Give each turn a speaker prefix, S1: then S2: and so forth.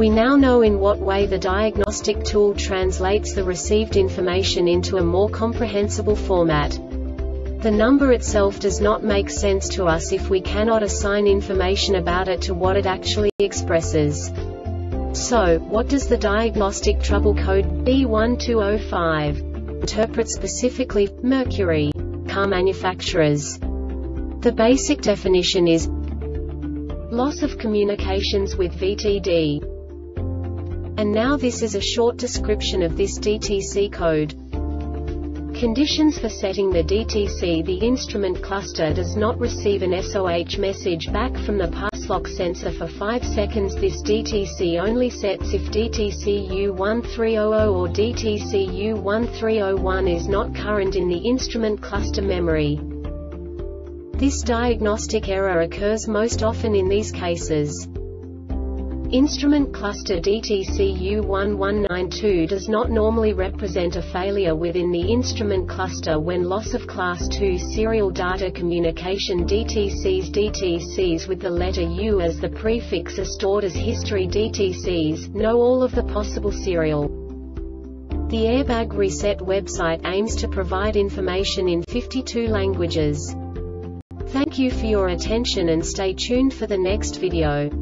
S1: We now know in what way the diagnostic tool translates the received information into a more comprehensible format. The number itself does not make sense to us if we cannot assign information about it to what it actually expresses. So, what does the diagnostic trouble code B1205 interpret specifically, Mercury, car manufacturers? The basic definition is loss of communications with VTD. And now this is a short description of this DTC code. Conditions for setting the DTC The instrument cluster does not receive an SOH message back from the Passlock sensor for 5 seconds This DTC only sets if DTC U1300 or DTC U1301 is not current in the instrument cluster memory. This diagnostic error occurs most often in these cases. Instrument cluster DTC-U1192 does not normally represent a failure within the instrument cluster when loss of class 2 serial data communication DTCs DTCs with the letter U as the prefix are stored as history DTCs, know all of the possible serial. The Airbag Reset website aims to provide information in 52 languages. Thank you for your attention and stay tuned for the next video.